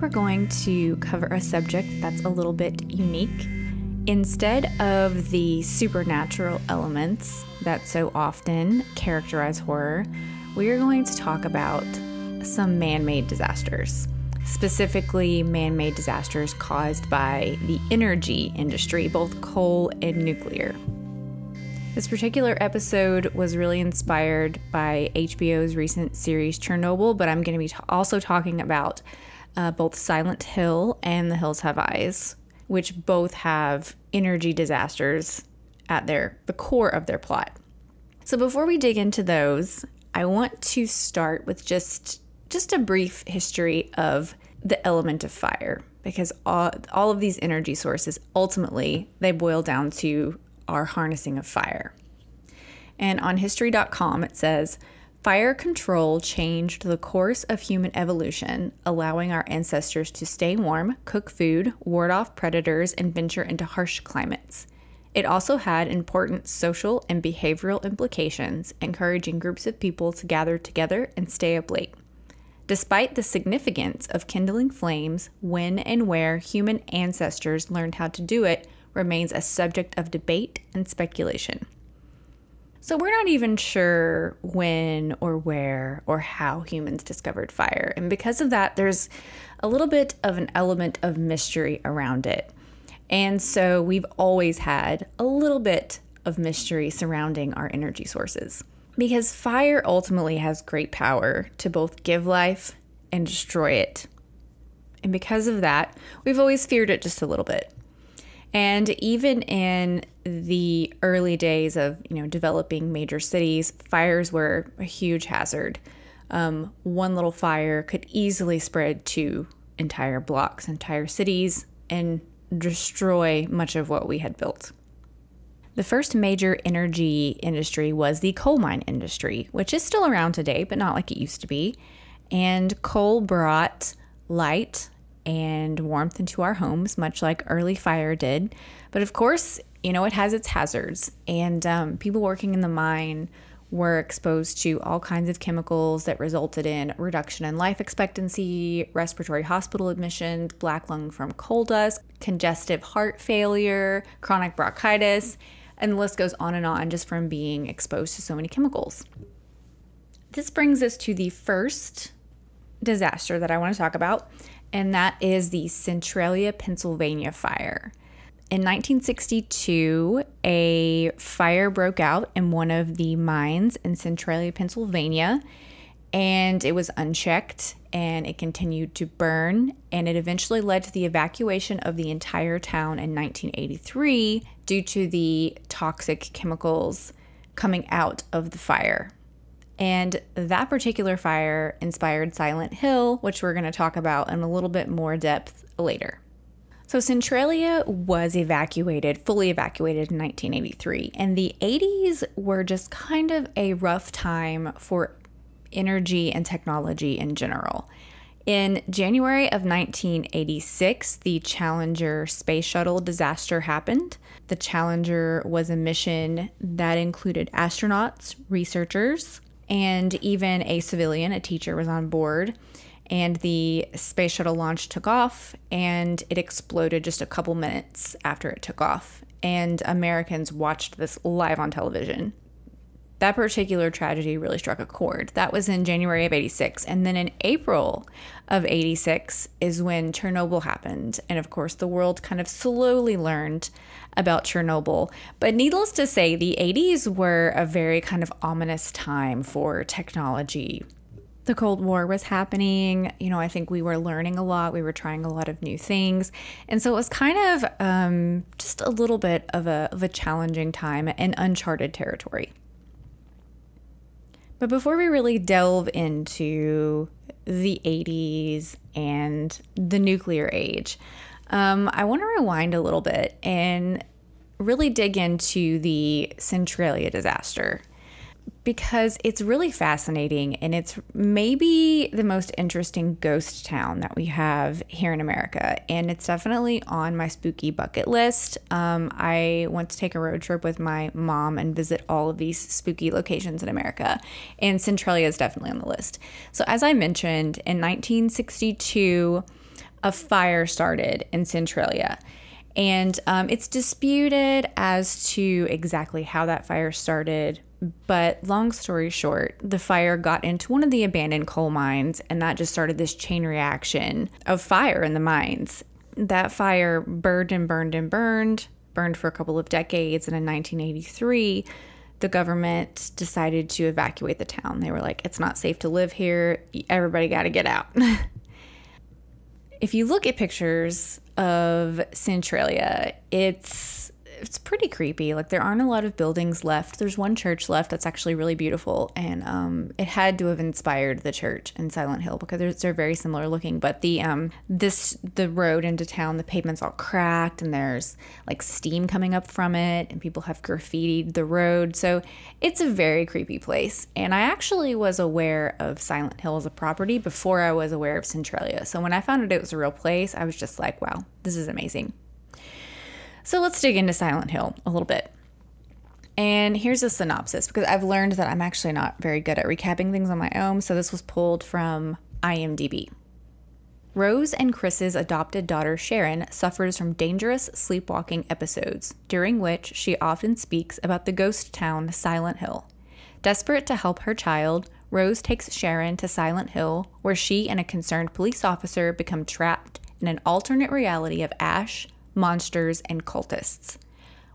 We're going to cover a subject that's a little bit unique. Instead of the supernatural elements that so often characterize horror, we are going to talk about some man made disasters, specifically man made disasters caused by the energy industry, both coal and nuclear. This particular episode was really inspired by HBO's recent series Chernobyl, but I'm going to be t- also talking about uh, both Silent Hill and The Hills Have Eyes, which both have energy disasters at their the core of their plot. So before we dig into those, I want to start with just just a brief history of the element of fire because all, all of these energy sources ultimately they boil down to our harnessing of fire. And on history.com, it says fire control changed the course of human evolution, allowing our ancestors to stay warm, cook food, ward off predators, and venture into harsh climates. It also had important social and behavioral implications, encouraging groups of people to gather together and stay up late. Despite the significance of kindling flames, when and where human ancestors learned how to do it remains a subject of debate and speculation. So, we're not even sure when or where or how humans discovered fire. And because of that, there's a little bit of an element of mystery around it. And so, we've always had a little bit of mystery surrounding our energy sources. Because fire ultimately has great power to both give life and destroy it. And because of that, we've always feared it just a little bit. And even in the early days of you know developing major cities, fires were a huge hazard. Um, one little fire could easily spread to entire blocks, entire cities, and destroy much of what we had built. The first major energy industry was the coal mine industry, which is still around today, but not like it used to be. And coal brought light, and warmth into our homes, much like early fire did. But of course, you know, it has its hazards. And um, people working in the mine were exposed to all kinds of chemicals that resulted in reduction in life expectancy, respiratory hospital admissions, black lung from coal dust, congestive heart failure, chronic bronchitis, and the list goes on and on just from being exposed to so many chemicals. This brings us to the first disaster that I want to talk about, and that is the Centralia, Pennsylvania fire. In 1962, a fire broke out in one of the mines in Centralia, Pennsylvania, and it was unchecked and it continued to burn. And it eventually led to the evacuation of the entire town in 1983 due to the toxic chemicals coming out of the fire. And that particular fire inspired Silent Hill, which we're going to talk about in a little bit more depth later. So, Centralia was evacuated, fully evacuated in 1983, and the 80s were just kind of a rough time for energy and technology in general. In January of 1986, the Challenger space shuttle disaster happened. The Challenger was a mission that included astronauts, researchers, and even a civilian, a teacher, was on board. And the space shuttle launch took off and it exploded just a couple minutes after it took off. And Americans watched this live on television. That particular tragedy really struck a chord. That was in January of 86. And then in April of 86 is when Chernobyl happened. And of course, the world kind of slowly learned about Chernobyl. But needless to say, the 80s were a very kind of ominous time for technology the Cold War was happening. You know, I think we were learning a lot. We were trying a lot of new things. And so it was kind of um, just a little bit of a, of a challenging time and uncharted territory. But before we really delve into the 80s and the nuclear age, um, I want to rewind a little bit and really dig into the Centralia disaster because it's really fascinating and it's maybe the most interesting ghost town that we have here in America. And it's definitely on my spooky bucket list. Um, I want to take a road trip with my mom and visit all of these spooky locations in America. And Centralia is definitely on the list. So, as I mentioned, in 1962, a fire started in Centralia. And um, it's disputed as to exactly how that fire started, but long story short, the fire got into one of the abandoned coal mines, and that just started this chain reaction of fire in the mines. That fire burned and burned and burned, burned for a couple of decades, and in 1983, the government decided to evacuate the town. They were like, it's not safe to live here. Everybody got to get out. if you look at pictures of Centralia, it's it's pretty creepy. Like there aren't a lot of buildings left. There's one church left that's actually really beautiful, and um, it had to have inspired the church in Silent Hill because they're, they're very similar looking. But the um, this the road into town, the pavement's all cracked, and there's like steam coming up from it, and people have graffitied the road. So it's a very creepy place. And I actually was aware of Silent Hill as a property before I was aware of Centralia. So when I found out it was a real place, I was just like, wow, this is amazing. So let's dig into Silent Hill a little bit. And here's a synopsis because I've learned that I'm actually not very good at recapping things on my own. So this was pulled from IMDb. Rose and Chris's adopted daughter Sharon suffers from dangerous sleepwalking episodes, during which she often speaks about the ghost town Silent Hill. Desperate to help her child, Rose takes Sharon to Silent Hill, where she and a concerned police officer become trapped in an alternate reality of ash, monsters, and cultists.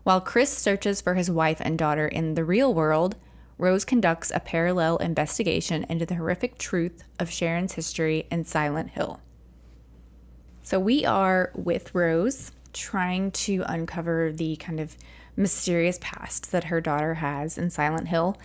While Chris searches for his wife and daughter in the real world, Rose conducts a parallel investigation into the horrific truth of Sharon's history in Silent Hill. So we are with Rose trying to uncover the kind of mysterious past that her daughter has in Silent Hill.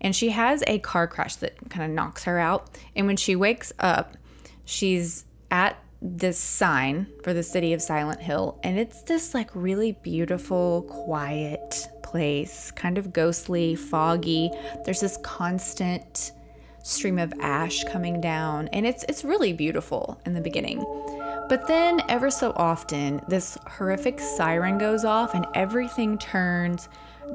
And she has a car crash that kind of knocks her out. And when she wakes up, she's at this sign for the city of Silent Hill, and it's this like really beautiful, quiet place, kind of ghostly, foggy. There's this constant stream of ash coming down, and it's it's really beautiful in the beginning. But then ever so often, this horrific siren goes off and everything turns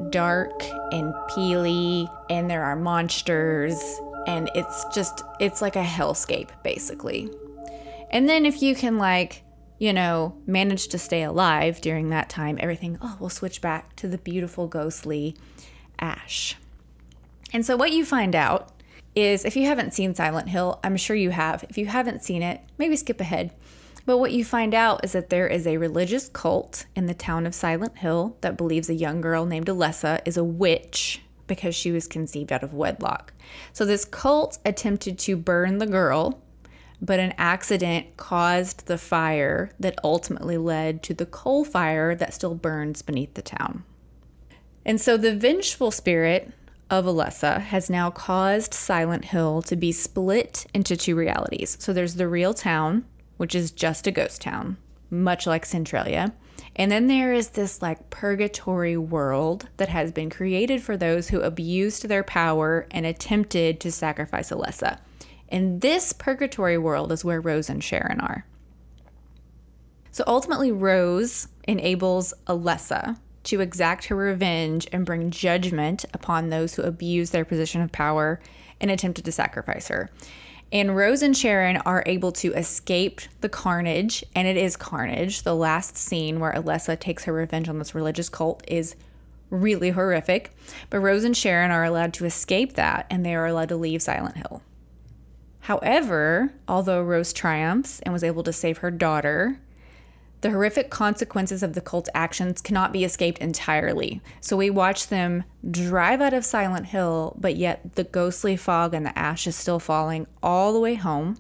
dark and peely, and there are monsters, and it's just it's like a hellscape basically. And then if you can like, you know, manage to stay alive during that time, everything, oh, we'll switch back to the beautiful ghostly ash. And so what you find out is if you haven't seen Silent Hill, I'm sure you have. If you haven't seen it, maybe skip ahead. But what you find out is that there is a religious cult in the town of Silent Hill that believes a young girl named Alessa is a witch because she was conceived out of wedlock. So this cult attempted to burn the girl but an accident caused the fire that ultimately led to the coal fire that still burns beneath the town. And so the vengeful spirit of Alessa has now caused Silent Hill to be split into two realities. So there's the real town, which is just a ghost town, much like Centralia. And then there is this like purgatory world that has been created for those who abused their power and attempted to sacrifice Alessa. And this purgatory world is where Rose and Sharon are. So ultimately, Rose enables Alessa to exact her revenge and bring judgment upon those who abuse their position of power and attempted to sacrifice her. And Rose and Sharon are able to escape the carnage, and it is carnage. The last scene where Alessa takes her revenge on this religious cult is really horrific. But Rose and Sharon are allowed to escape that, and they are allowed to leave Silent Hill. However, although Rose triumphs and was able to save her daughter, the horrific consequences of the cult's actions cannot be escaped entirely. So we watch them drive out of Silent Hill, but yet the ghostly fog and the ash is still falling all the way home.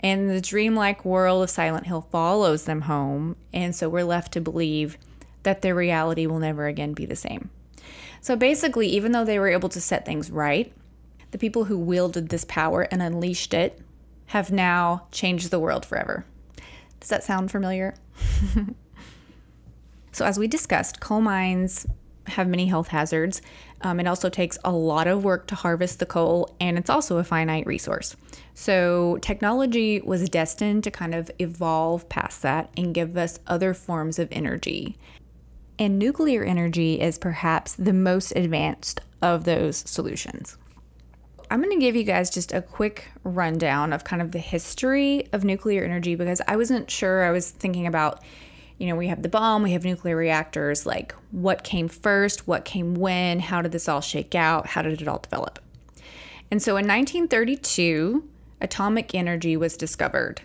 And the dreamlike world of Silent Hill follows them home. And so we're left to believe that their reality will never again be the same. So basically, even though they were able to set things right, the people who wielded this power and unleashed it have now changed the world forever. Does that sound familiar? so, as we discussed, coal mines have many health hazards. Um, it also takes a lot of work to harvest the coal, and it's also a finite resource. So, technology was destined to kind of evolve past that and give us other forms of energy. And nuclear energy is perhaps the most advanced of those solutions. I'm going to give you guys just a quick rundown of kind of the history of nuclear energy because I wasn't sure. I was thinking about, you know, we have the bomb, we have nuclear reactors, like what came first, what came when, how did this all shake out, how did it all develop? And so in 1932, atomic energy was discovered.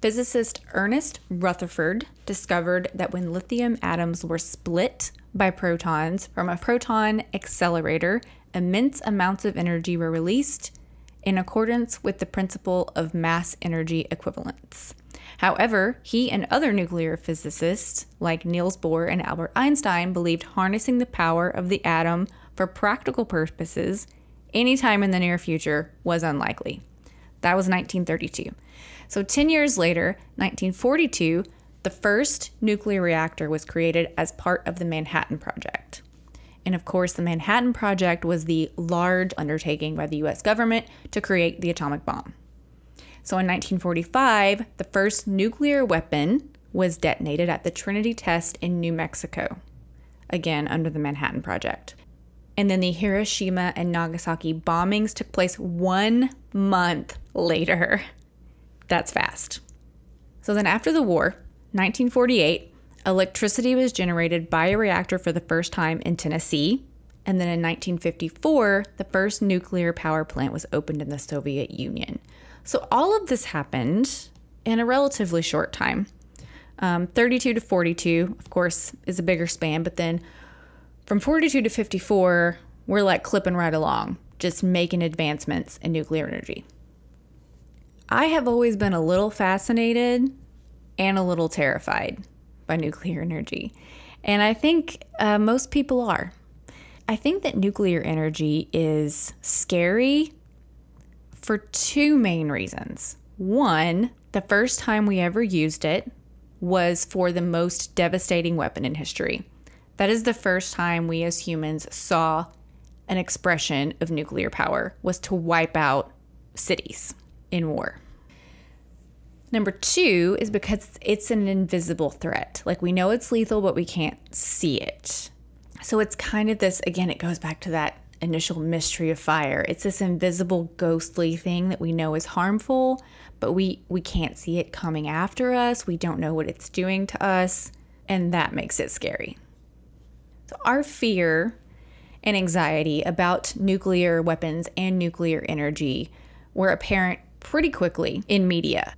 Physicist Ernest Rutherford discovered that when lithium atoms were split by protons from a proton accelerator, immense amounts of energy were released in accordance with the principle of mass energy equivalence. However, he and other nuclear physicists like Niels Bohr and Albert Einstein believed harnessing the power of the atom for practical purposes anytime in the near future was unlikely. That was 1932. So 10 years later, 1942, the first nuclear reactor was created as part of the Manhattan Project. And of course, the Manhattan Project was the large undertaking by the US government to create the atomic bomb. So in 1945, the first nuclear weapon was detonated at the Trinity test in New Mexico, again under the Manhattan Project. And then the Hiroshima and Nagasaki bombings took place one month later. That's fast. So then after the war, 1948, Electricity was generated by a reactor for the first time in Tennessee. And then in 1954, the first nuclear power plant was opened in the Soviet Union. So all of this happened in a relatively short time. Um, 32 to 42, of course, is a bigger span, but then from 42 to 54, we're like clipping right along, just making advancements in nuclear energy. I have always been a little fascinated and a little terrified by nuclear energy. And I think uh, most people are. I think that nuclear energy is scary for two main reasons. One, the first time we ever used it was for the most devastating weapon in history. That is the first time we as humans saw an expression of nuclear power was to wipe out cities in war. Number two is because it's an invisible threat. Like we know it's lethal, but we can't see it. So it's kind of this, again, it goes back to that initial mystery of fire. It's this invisible ghostly thing that we know is harmful, but we we can't see it coming after us. We don't know what it's doing to us, and that makes it scary. So our fear and anxiety about nuclear weapons and nuclear energy were apparent pretty quickly in media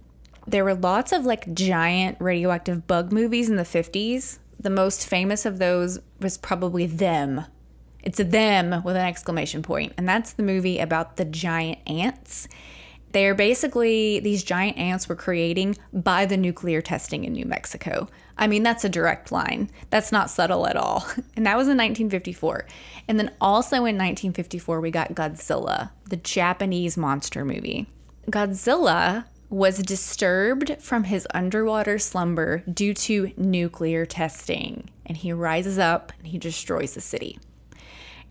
there were lots of like giant radioactive bug movies in the 50s. The most famous of those was probably Them. It's a them with an exclamation point, and that's the movie about the giant ants. They're basically these giant ants were creating by the nuclear testing in New Mexico. I mean, that's a direct line. That's not subtle at all. And that was in 1954. And then also in 1954, we got Godzilla, the Japanese monster movie. Godzilla was disturbed from his underwater slumber due to nuclear testing. And he rises up and he destroys the city.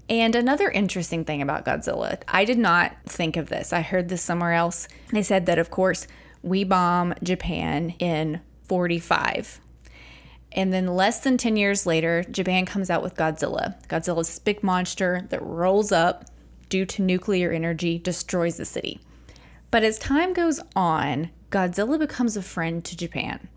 And another interesting thing about Godzilla, I did not think of this. I heard this somewhere else. They said that, of course, we bomb Japan in 45. And then less than 10 years later, Japan comes out with Godzilla. Godzilla is this big monster that rolls up due to nuclear energy, destroys the city. But as time goes on, Godzilla becomes a friend to Japan.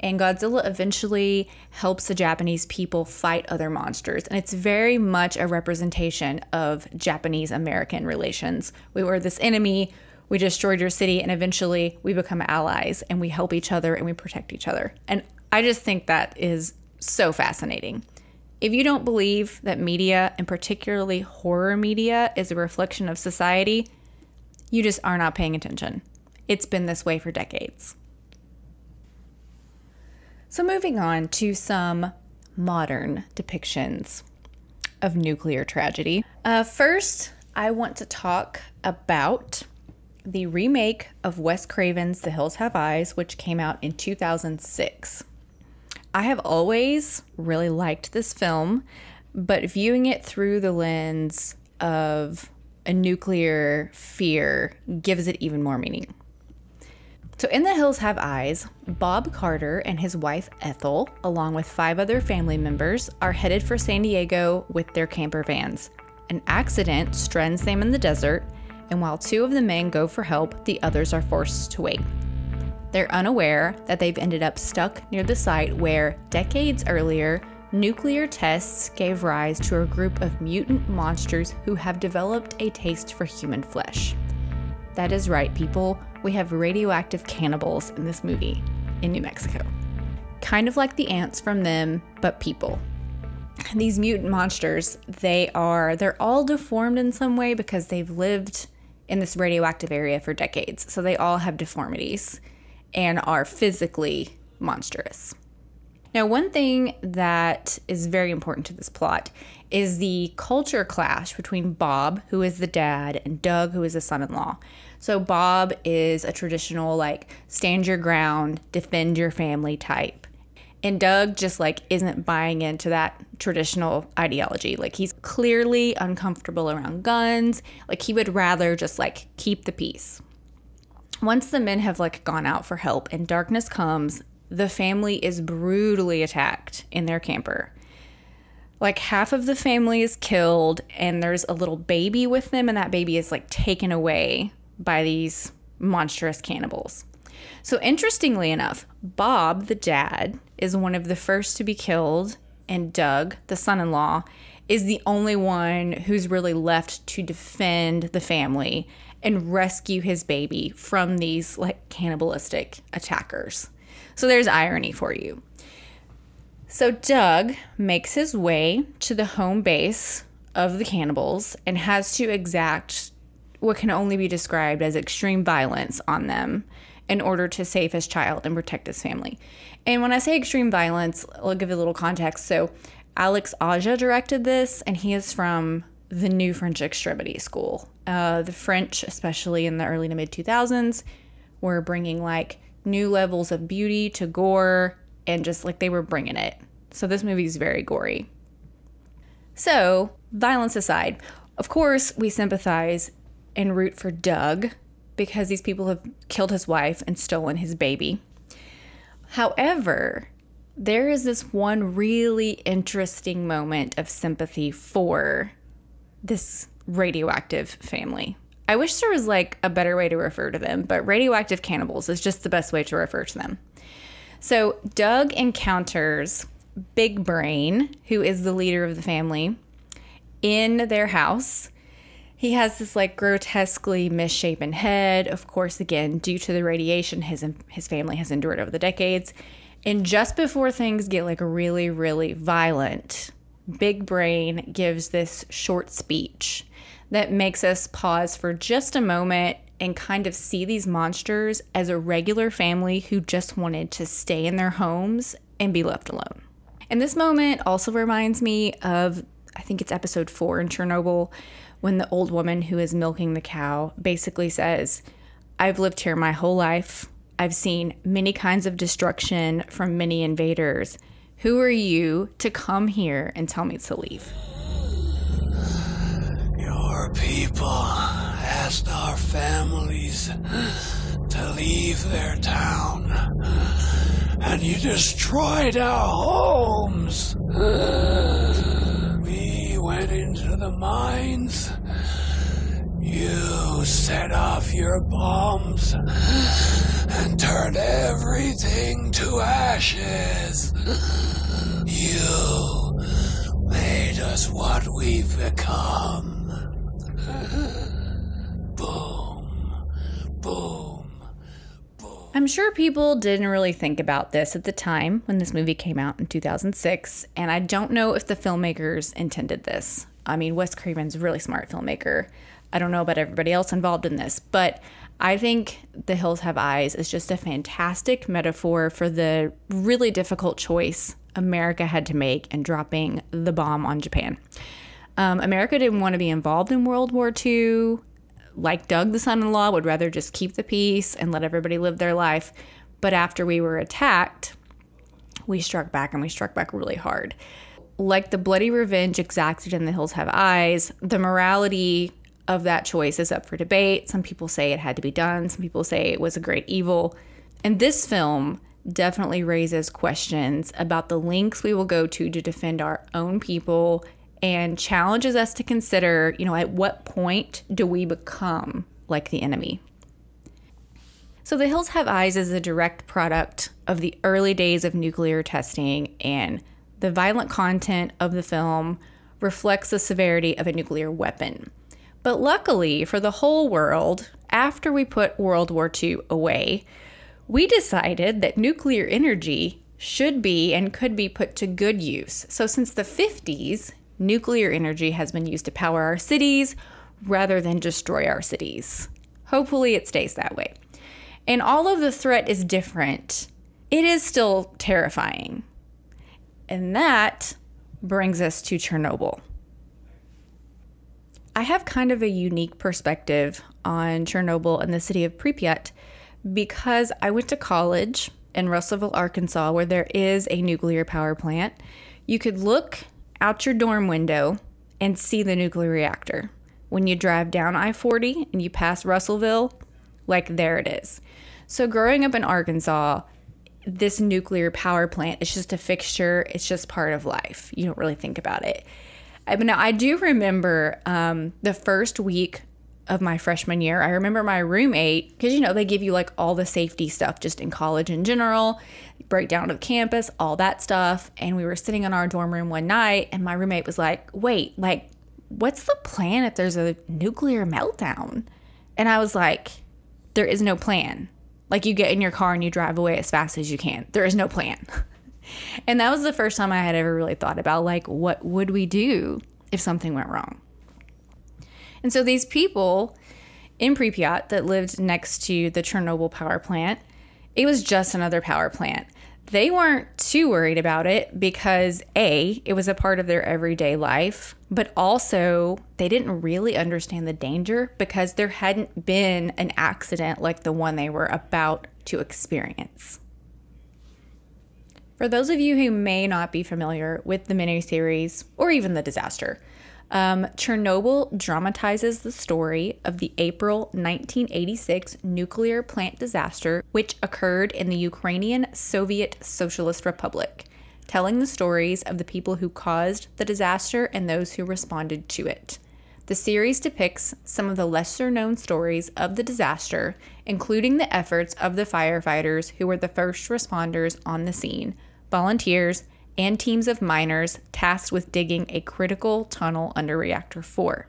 And Godzilla eventually helps the Japanese people fight other monsters. And it's very much a representation of Japanese American relations. We were this enemy, we destroyed your city, and eventually we become allies and we help each other and we protect each other. And I just think that is so fascinating. If you don't believe that media, and particularly horror media, is a reflection of society, you just are not paying attention. It's been this way for decades. So, moving on to some modern depictions of nuclear tragedy. Uh, first, I want to talk about the remake of Wes Craven's The Hills Have Eyes, which came out in 2006. I have always really liked this film, but viewing it through the lens of a nuclear fear gives it even more meaning. So, in The Hills Have Eyes, Bob Carter and his wife Ethel, along with five other family members, are headed for San Diego with their camper vans. An accident strands them in the desert, and while two of the men go for help, the others are forced to wait. They're unaware that they've ended up stuck near the site where, decades earlier, nuclear tests gave rise to a group of mutant monsters who have developed a taste for human flesh. That is right, people. We have radioactive cannibals in this movie in New Mexico. Kind of like the ants from them, but people. These mutant monsters, they are they're all deformed in some way because they've lived in this radioactive area for decades. So they all have deformities and are physically monstrous. Now, one thing that is very important to this plot is the culture clash between Bob, who is the dad, and Doug, who is the son in law. So, Bob is a traditional, like, stand your ground, defend your family type. And Doug just like isn't buying into that traditional ideology. Like he's clearly uncomfortable around guns. Like he would rather just like keep the peace. Once the men have like gone out for help and darkness comes, the family is brutally attacked in their camper. Like half of the family is killed, and there's a little baby with them, and that baby is like taken away by these monstrous cannibals. So, interestingly enough, Bob, the dad, is one of the first to be killed, and Doug, the son in law, is the only one who's really left to defend the family and rescue his baby from these like cannibalistic attackers. So, there's irony for you. So, Doug makes his way to the home base of the cannibals and has to exact what can only be described as extreme violence on them in order to save his child and protect his family. And when I say extreme violence, I'll give you a little context. So, Alex Aja directed this, and he is from the New French Extremity School. Uh, the French, especially in the early to mid 2000s, were bringing like new levels of beauty to gore, and just like they were bringing it. So, this movie is very gory. So, violence aside, of course, we sympathize and root for Doug because these people have killed his wife and stolen his baby. However, there is this one really interesting moment of sympathy for this radioactive family. I wish there was like a better way to refer to them, but radioactive cannibals is just the best way to refer to them. So, Doug encounters Big Brain, who is the leader of the family, in their house he has this like grotesquely misshapen head, of course, again, due to the radiation his his family has endured over the decades. And just before things get like really, really violent, Big Brain gives this short speech that makes us pause for just a moment and kind of see these monsters as a regular family who just wanted to stay in their homes and be left alone. And this moment also reminds me of, I think it's episode four in Chernobyl, when the old woman who is milking the cow basically says, I've lived here my whole life. I've seen many kinds of destruction from many invaders. Who are you to come here and tell me to leave? Your people asked our families to leave their town, and you destroyed our homes We went into the mines. You set off your bombs and turned everything to ashes. You made us what we've become. Boom, boom, boom. I'm sure people didn't really think about this at the time when this movie came out in 2006, and I don't know if the filmmakers intended this. I mean, Wes Craven's a really smart filmmaker. I don't know about everybody else involved in this, but I think The Hills Have Eyes is just a fantastic metaphor for the really difficult choice America had to make in dropping the bomb on Japan. Um, America didn't want to be involved in World War II. Like Doug, the son in law, would rather just keep the peace and let everybody live their life. But after we were attacked, we struck back and we struck back really hard. Like the bloody revenge exacted in The Hills Have Eyes, the morality of that choice is up for debate. Some people say it had to be done, some people say it was a great evil. And this film definitely raises questions about the lengths we will go to to defend our own people and challenges us to consider, you know, at what point do we become like the enemy? So, The Hills Have Eyes is a direct product of the early days of nuclear testing, and the violent content of the film reflects the severity of a nuclear weapon. But luckily for the whole world, after we put World War II away, we decided that nuclear energy should be and could be put to good use. So, since the 50s, nuclear energy has been used to power our cities rather than destroy our cities. Hopefully, it stays that way. And all of the threat is different, it is still terrifying. And that brings us to Chernobyl. I have kind of a unique perspective on Chernobyl and the city of Pripyat because I went to college in Russellville, Arkansas, where there is a nuclear power plant. You could look out your dorm window and see the nuclear reactor. When you drive down I 40 and you pass Russellville, like there it is. So, growing up in Arkansas, this nuclear power plant is just a fixture, it's just part of life. You don't really think about it. I I do remember um, the first week of my freshman year. I remember my roommate, because you know, they give you like all the safety stuff just in college in general, breakdown of campus, all that stuff. And we were sitting in our dorm room one night, and my roommate was like, Wait, like, what's the plan if there's a nuclear meltdown? And I was like, There is no plan. Like, you get in your car and you drive away as fast as you can. There is no plan. and that was the first time I had ever really thought about, like, what would we do if something went wrong? And so these people in Pripyat that lived next to the Chernobyl power plant, it was just another power plant. They weren't too worried about it because A, it was a part of their everyday life, but also they didn't really understand the danger because there hadn't been an accident like the one they were about to experience. For those of you who may not be familiar with the miniseries or even the disaster, um, Chernobyl dramatizes the story of the April 1986 nuclear plant disaster, which occurred in the Ukrainian Soviet Socialist Republic, telling the stories of the people who caused the disaster and those who responded to it. The series depicts some of the lesser known stories of the disaster, including the efforts of the firefighters who were the first responders on the scene, volunteers, and teams of miners tasked with digging a critical tunnel under Reactor 4.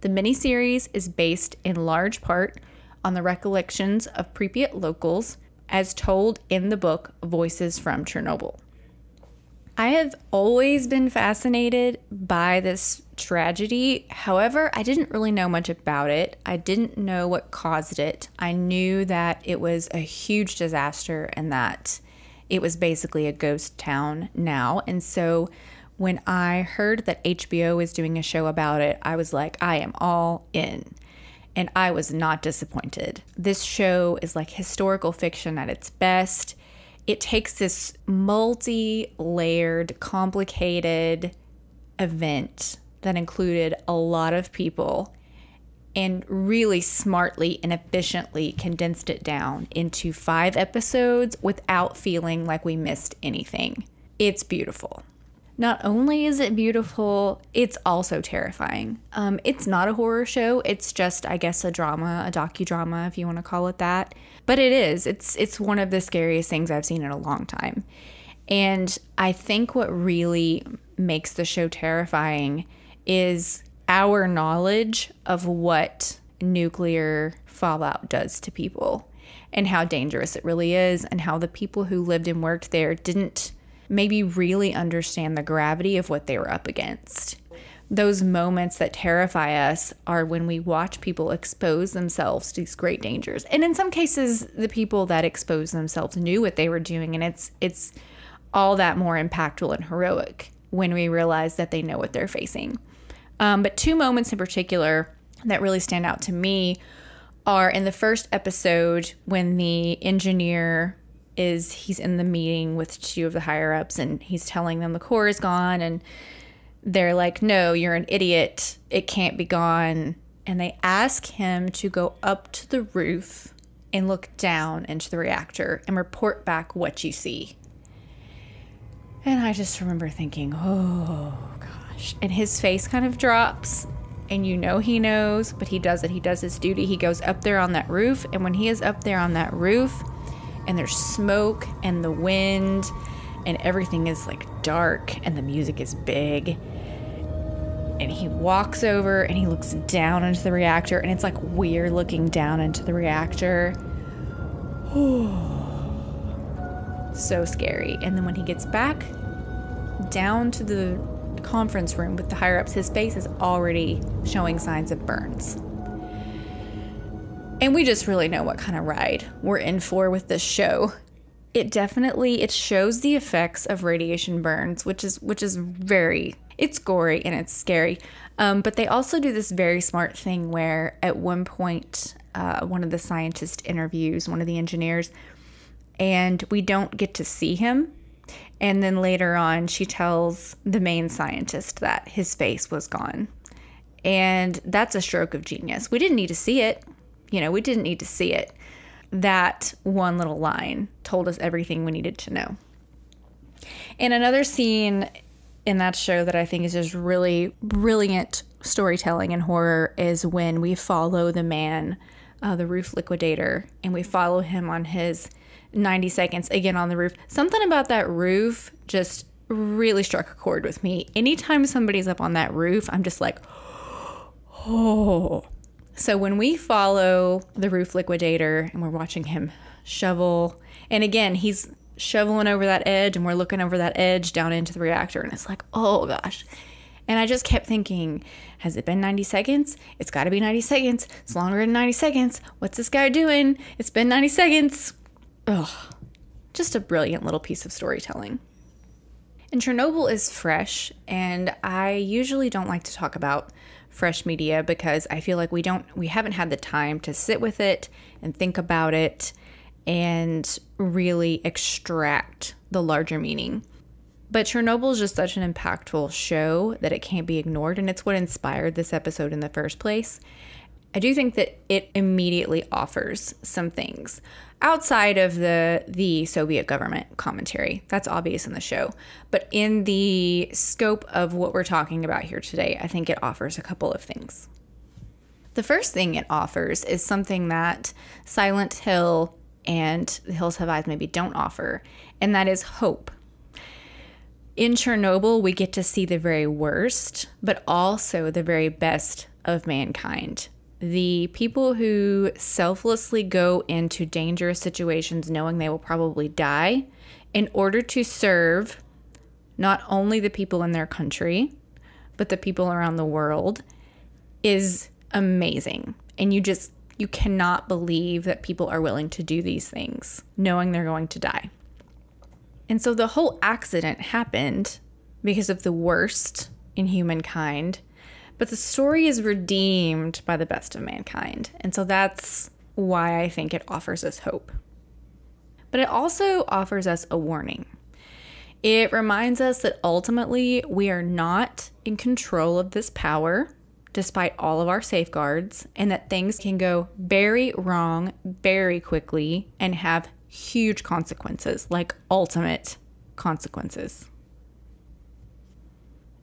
The miniseries is based in large part on the recollections of Pripyat locals as told in the book Voices from Chernobyl. I have always been fascinated by this tragedy. However, I didn't really know much about it. I didn't know what caused it. I knew that it was a huge disaster and that it was basically a ghost town now. And so when I heard that HBO was doing a show about it, I was like, I am all in. And I was not disappointed. This show is like historical fiction at its best. It takes this multi layered, complicated event that included a lot of people and really smartly and efficiently condensed it down into five episodes without feeling like we missed anything. It's beautiful. Not only is it beautiful, it's also terrifying. Um, it's not a horror show. It's just, I guess, a drama, a docudrama, if you want to call it that. But it is. It's it's one of the scariest things I've seen in a long time. And I think what really makes the show terrifying is our knowledge of what nuclear fallout does to people. and how dangerous it really is, and how the people who lived and worked there didn't maybe really understand the gravity of what they were up against. Those moments that terrify us are when we watch people expose themselves to these great dangers. And in some cases, the people that exposed themselves knew what they were doing, and it's it's all that more impactful and heroic when we realize that they know what they're facing. Um, but two moments in particular that really stand out to me are in the first episode when the engineer is he's in the meeting with two of the higher ups and he's telling them the core is gone and they're like no you're an idiot. It can't be gone. And they ask him to go up to the roof and look down into the reactor and report back what you see. And i just remember thinking oh gosh and his face kind of drops and you know he knows but he does it he does his duty he goes up there on that roof and when he is up there on that roof and there's smoke and the wind and everything is like dark and the music is big. And he walks over and he looks down into the reactor and it's like weird looking down into the reactor. so scary. And then when he gets back down to the conference room with the higher ups, his face is already showing signs of burns. And we just really know what kind of ride we're in for with this show. It definitely it shows the effects of radiation burns, which is which is very it's gory and it's scary. Um, but they also do this very smart thing where at one point uh, one of the scientists interviews one of the engineers and we don't get to see him and then later on she tells the main scientist that his face was gone and that's a stroke of genius we didn't need to see it you know, we didn't need to see it. That one little line told us everything we needed to know. And another scene in that show that I think is just really brilliant storytelling and horror is when we follow the man, uh, the roof liquidator, and we follow him on his 90 seconds again on the roof. Something about that roof just really struck a chord with me. Anytime somebody's up on that roof, I'm just like, oh, so when we follow the roof liquidator and we're watching him shovel, and again, he's shoveling over that edge and we're looking over that edge down into the reactor, and it's like, oh gosh. And I just kept thinking, has it been 90 seconds? It's got to be 90 seconds. It's longer than 90 seconds. What's this guy doing? It's been 90 seconds. Ugh. Just a brilliant little piece of storytelling. And Chernobyl is fresh, and I usually don't like to talk about fresh media because I feel like we don't we haven't had the time to sit with it and think about it and really extract the larger meaning. But Chernobyl is just such an impactful show that it can't be ignored and it's what inspired this episode in the first place. I do think that it immediately offers some things outside of the the Soviet government commentary. That's obvious in the show. But in the scope of what we're talking about here today, I think it offers a couple of things. The first thing it offers is something that Silent Hill and The Hills Have Eyes maybe don't offer, and that is hope. In Chernobyl, we get to see the very worst, but also the very best of mankind the people who selflessly go into dangerous situations knowing they will probably die in order to serve not only the people in their country, but the people around the world is amazing. And you just, you cannot believe that people are willing to do these things knowing they're going to die. And so the whole accident happened because of the worst in humankind but the story is redeemed by the best of mankind. And so that's why I think it offers us hope. But it also offers us a warning. It reminds us that ultimately we are not in control of this power, despite all of our safeguards, and that things can go very wrong very quickly and have huge consequences, like ultimate consequences.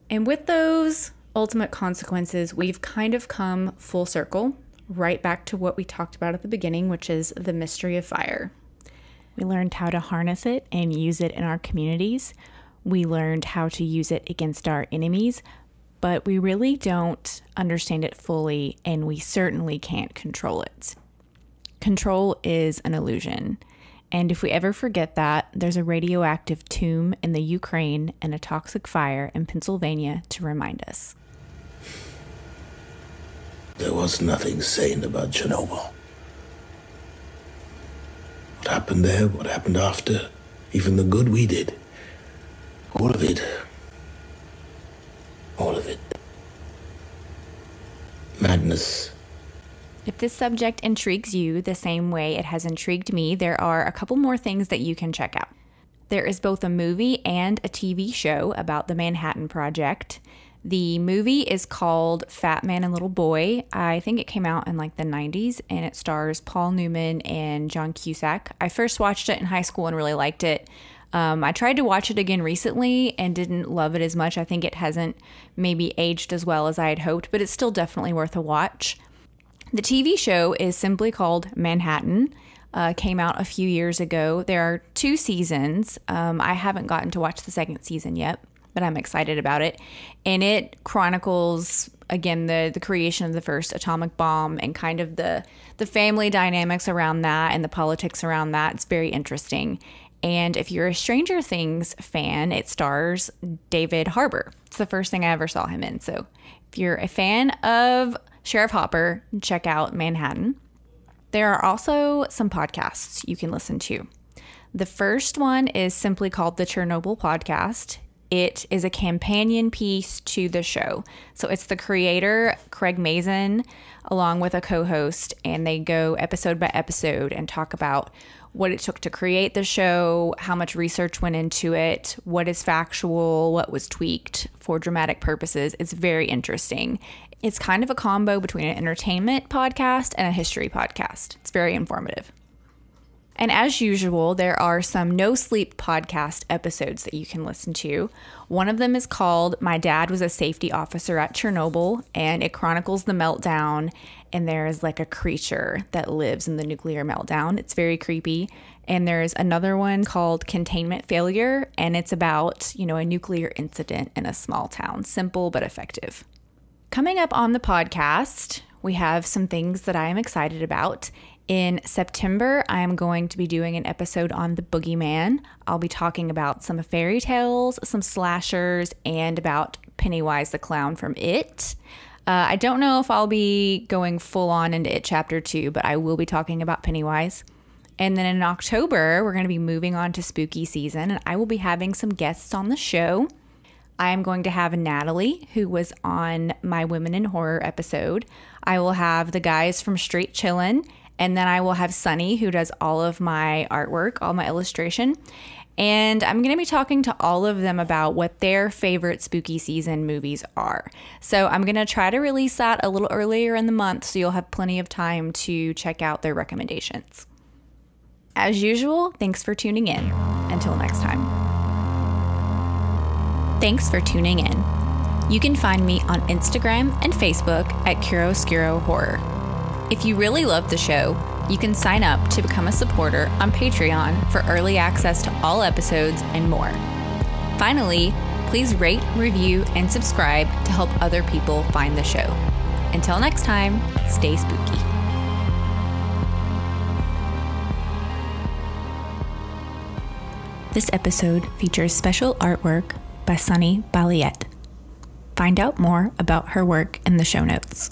And with those ultimate consequences, we've kind of come full circle right back to what we talked about at the beginning, which is the mystery of fire. We learned how to harness it and use it in our communities. We learned how to use it against our enemies, but we really don't understand it fully, and we certainly can't control it. control is an illusion. And if we ever forget that, there's a radioactive tomb in the Ukraine and a toxic fire in Pennsylvania to remind us. There was nothing sane about Chernobyl. What happened there, what happened after, even the good we did. All of it. All of it. Madness. If this subject intrigues you the same way it has intrigued me, there are a couple more things that you can check out. There is both a movie and a TV show about the Manhattan Project. The movie is called Fat Man and Little Boy. I think it came out in like the 90s and it stars Paul Newman and John Cusack. I first watched it in high school and really liked it. Um, I tried to watch it again recently and didn't love it as much. I think it hasn't maybe aged as well as I had hoped, but it's still definitely worth a watch. The TV show is simply called Manhattan. Uh, came out a few years ago. There are two seasons. Um, I haven't gotten to watch the second season yet, but I'm excited about it. And it chronicles again the the creation of the first atomic bomb and kind of the the family dynamics around that and the politics around that. It's very interesting. And if you're a Stranger Things fan, it stars David Harbour. It's the first thing I ever saw him in. So if you're a fan of Sheriff Hopper, check out Manhattan. There are also some podcasts you can listen to. The first one is simply called the Chernobyl Podcast. It is a companion piece to the show. So it's the creator, Craig Mazin, along with a co host, and they go episode by episode and talk about what it took to create the show, how much research went into it, what is factual, what was tweaked for dramatic purposes. It's very interesting. It's kind of a combo between an entertainment podcast and a history podcast. It's very informative. And as usual, there are some no sleep podcast episodes that you can listen to. One of them is called My Dad Was a Safety Officer at Chernobyl, and it chronicles the meltdown. And there's like a creature that lives in the nuclear meltdown. It's very creepy. And there's another one called Containment Failure, and it's about, you know, a nuclear incident in a small town. Simple but effective. Coming up on the podcast, we have some things that I am excited about. In September, I am going to be doing an episode on the boogeyman. I'll be talking about some fairy tales, some slashers, and about Pennywise the clown from It. Uh, I don't know if I'll be going full on into It Chapter 2, but I will be talking about Pennywise. And then in October, we're going to be moving on to spooky season, and I will be having some guests on the show. I am going to have Natalie, who was on my Women in Horror episode. I will have the guys from Straight Chillin', and then I will have Sunny, who does all of my artwork, all my illustration. And I'm going to be talking to all of them about what their favorite spooky season movies are. So I'm going to try to release that a little earlier in the month so you'll have plenty of time to check out their recommendations. As usual, thanks for tuning in. Until next time. Thanks for tuning in. You can find me on Instagram and Facebook at Chiaroscuro Horror. If you really love the show, you can sign up to become a supporter on Patreon for early access to all episodes and more. Finally, please rate, review, and subscribe to help other people find the show. Until next time, stay spooky. This episode features special artwork by Sunny Balliette. Find out more about her work in the show notes.